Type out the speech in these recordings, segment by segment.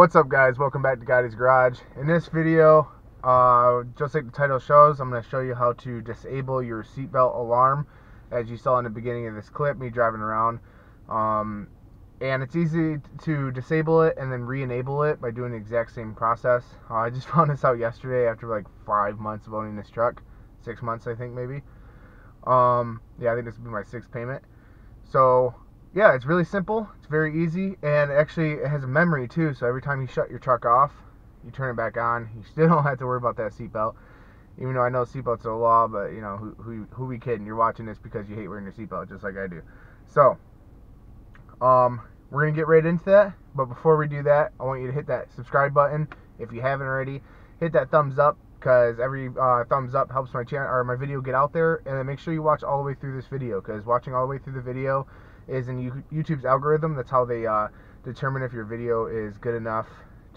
What's up guys, welcome back to Gotti's Garage. In this video, uh, just like the title shows, I'm going to show you how to disable your seatbelt alarm as you saw in the beginning of this clip, me driving around. Um, and it's easy to disable it and then re-enable it by doing the exact same process. Uh, I just found this out yesterday after like five months of owning this truck. Six months I think maybe. Um, yeah, I think this will be my sixth payment. So yeah, it's really simple. It's very easy, and actually it has a memory too. So every time you shut your truck off, you turn it back on. You still don't have to worry about that seatbelt. Even though I know seatbelts are a law, but you know who who who we kidding? You're watching this because you hate wearing your seatbelt, just like I do. So, um, we're gonna get right into that. But before we do that, I want you to hit that subscribe button if you haven't already. Hit that thumbs up because every uh, thumbs up helps my channel or my video get out there. And then make sure you watch all the way through this video because watching all the way through the video is in YouTube's algorithm. That's how they uh, determine if your video is good enough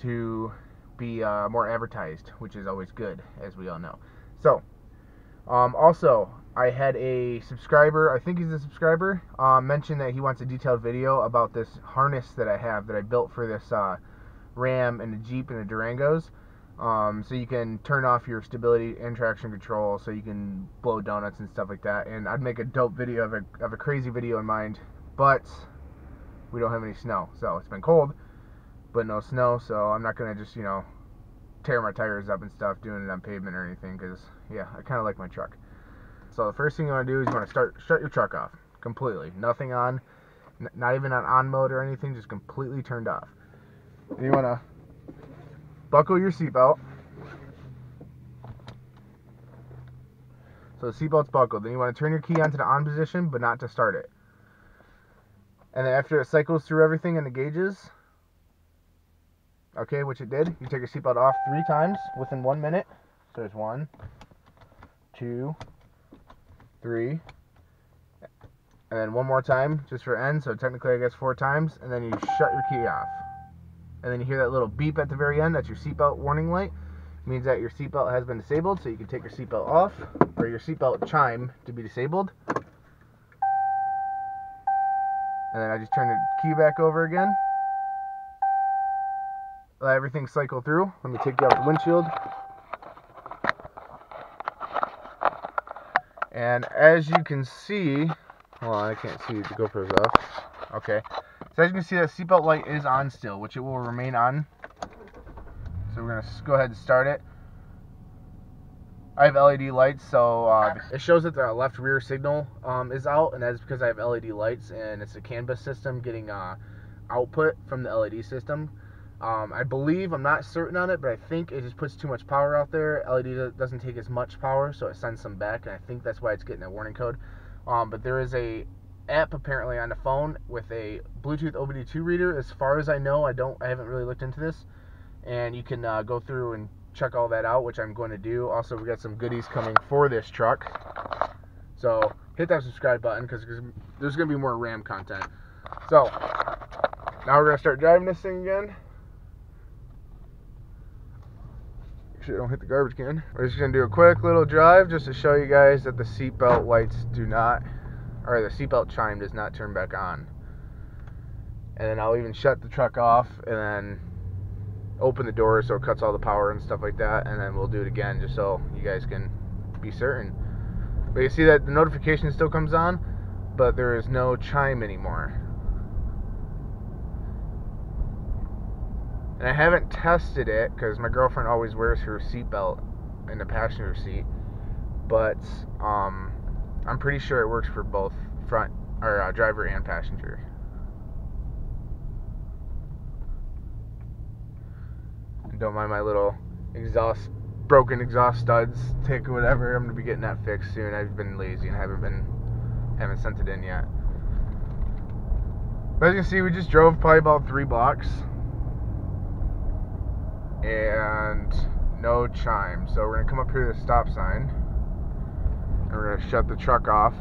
to be uh, more advertised, which is always good, as we all know. So, um, also, I had a subscriber, I think he's a subscriber, uh, mention that he wants a detailed video about this harness that I have that I built for this uh, Ram and the Jeep and the Durangos. Um, so you can turn off your stability and traction control so you can blow donuts and stuff like that. And I'd make a dope video of a, of a crazy video in mind but we don't have any snow. So it's been cold, but no snow. So I'm not gonna just you know tear my tires up and stuff doing it on pavement or anything because yeah, I kind of like my truck. So the first thing you want to do is you want to start shut your truck off completely, nothing on, not even on on mode or anything, just completely turned off. And you want to buckle your seatbelt. So the seatbelt's buckled. Then you want to turn your key onto the on position, but not to start it. And then after it cycles through everything and the gauges, okay, which it did, you take your seatbelt off three times within one minute. So there's one, two, three, and then one more time just for end. So technically, I guess four times, and then you shut your key off. And then you hear that little beep at the very end. That's your seatbelt warning light. It means that your seatbelt has been disabled, so you can take your seatbelt off, or your seatbelt chime to be disabled. And then I just turn the key back over again. Let everything cycle through. Let me take you off the windshield. And as you can see, hold on, I can't see the GoPro's off. Okay. So as you can see, that seatbelt light is on still, which it will remain on. So we're going to go ahead and start it. I have LED lights, so uh, it shows that the left rear signal um, is out, and that's because I have LED lights, and it's a CAN bus system getting uh, output from the LED system. Um, I believe, I'm not certain on it, but I think it just puts too much power out there. LED doesn't take as much power, so it sends some back, and I think that's why it's getting a warning code. Um, but there is a app apparently on the phone with a Bluetooth OBD2 reader. As far as I know, I don't, I haven't really looked into this, and you can uh, go through and check all that out, which I'm going to do. Also, we got some goodies coming for this truck. So hit that subscribe button because there's going to be more Ram content. So now we're going to start driving this thing again. Make sure I don't hit the garbage can. We're just going to do a quick little drive just to show you guys that the seatbelt lights do not, or the seatbelt chime does not turn back on. And then I'll even shut the truck off and then open the door so it cuts all the power and stuff like that and then we'll do it again just so you guys can be certain. But you see that the notification still comes on but there is no chime anymore. And I haven't tested it because my girlfriend always wears her seatbelt in the passenger seat but um, I'm pretty sure it works for both front or uh, driver and passenger Don't mind my little exhaust, broken exhaust studs, tick whatever. I'm gonna be getting that fixed soon. I've been lazy and haven't been, haven't sent it in yet. But as you can see, we just drove probably about three blocks. And no chime. So we're gonna come up here to the stop sign. And we're gonna shut the truck off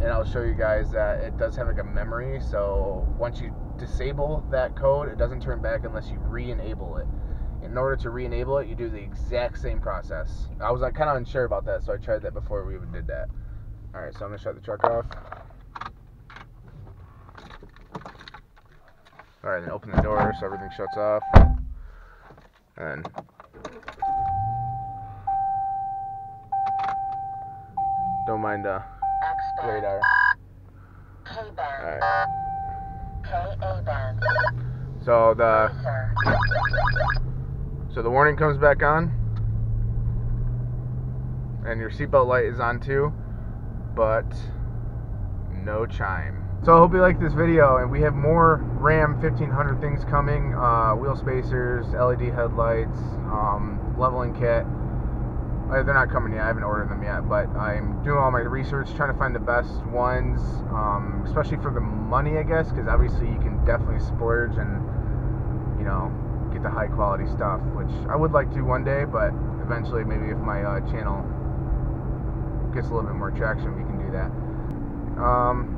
and I'll show you guys that it does have like a memory so once you disable that code, it doesn't turn back unless you re-enable it. In order to re-enable it, you do the exact same process. I was like, kind of unsure about that, so I tried that before we even did that. All right, so I'm gonna shut the truck off. All right, then open the door so everything shuts off. And don't mind uh, radar. So the so the warning comes back on, and your seatbelt light is on too, but no chime. So I hope you like this video, and we have more Ram 1500 things coming, uh, wheel spacers, LED headlights, um, leveling kit. Uh, they're not coming yet, I haven't ordered them yet, but I'm doing all my research, trying to find the best ones, um, especially for the money, I guess, because obviously you can definitely splurge and, you know, get the high quality stuff, which I would like to one day, but eventually maybe if my uh, channel gets a little bit more traction, we can do that. Um,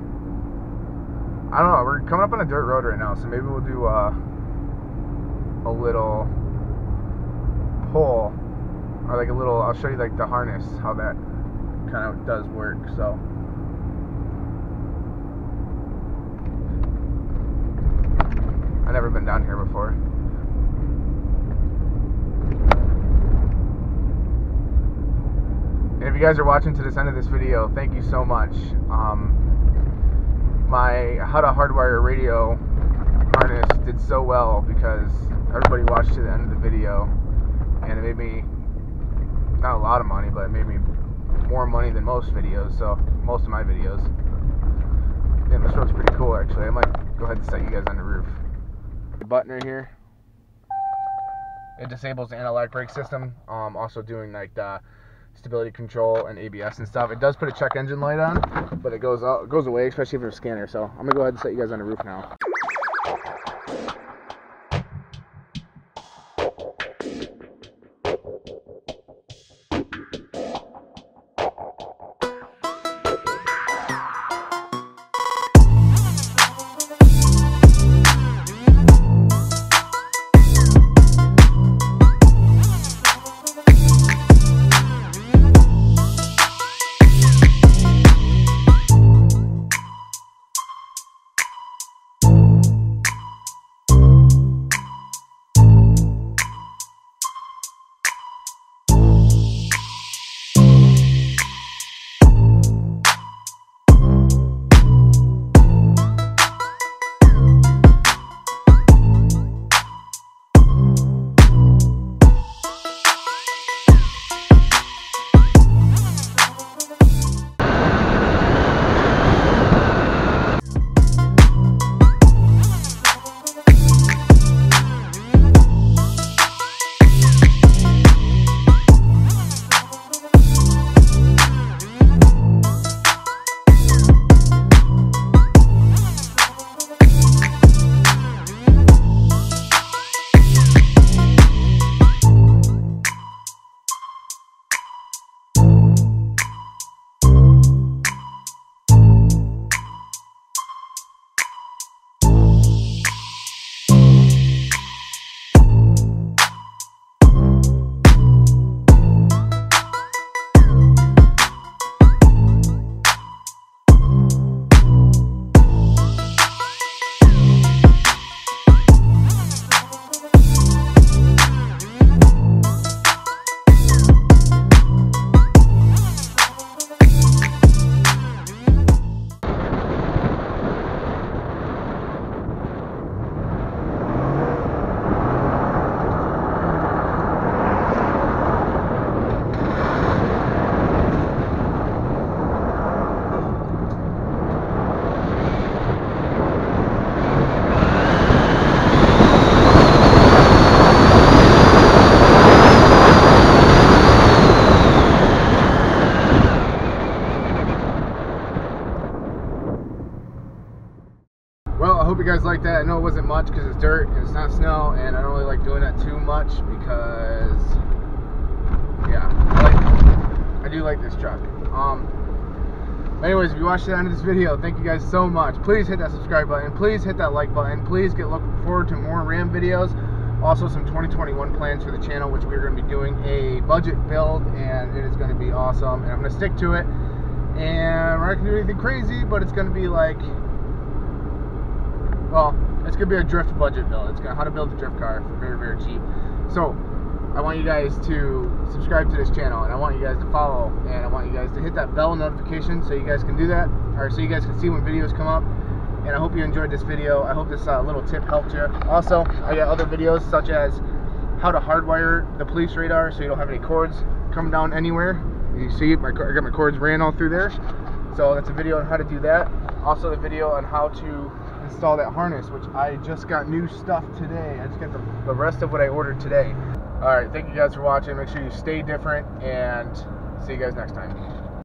I don't know. We're coming up on a dirt road right now, so maybe we'll do uh, a little pull like a little. I'll show you like the harness, how that kind of does work. So. I've never been down here before. And if you guys are watching to this end of this video, thank you so much. Um, my Huda hardwire radio harness did so well because everybody watched to the end of the video and it made me not a lot of money but it made me more money than most videos so most of my videos and this road's pretty cool actually I might go ahead and set you guys on the roof the button right here it disables the anti-lock brake system um, also doing like the stability control and ABS and stuff. It does put a check engine light on, but it goes out, goes away, especially if it's a scanner. So I'm gonna go ahead and set you guys on the roof now. Like that. I know it wasn't much because it's dirt and it's not snow, and I don't really like doing that too much because, yeah, I, I do like this truck. Um, anyways, if you watched the end of this video, thank you guys so much. Please hit that subscribe button. Please hit that like button. Please get look forward to more RAM videos. Also, some 2021 plans for the channel, which we're going to be doing a budget build, and it is going to be awesome. And I'm going to stick to it. And we're not going to do anything crazy, but it's going to be like well, it's gonna be a drift budget build. It's gonna how to build a drift car for very very cheap. So I want you guys to subscribe to this channel and I want you guys to follow and I want you guys to hit that bell notification so you guys can do that or so you guys can see when videos come up and I hope you enjoyed this video. I hope this uh, little tip helped you. Also, I got other videos such as how to hardwire the police radar so you don't have any cords come down anywhere. You see, my, I got my cords ran all through there. So that's a video on how to do that. Also the video on how to install that harness, which I just got new stuff today. I just got the, the rest of what I ordered today. All right, thank you guys for watching. Make sure you stay different and see you guys next time.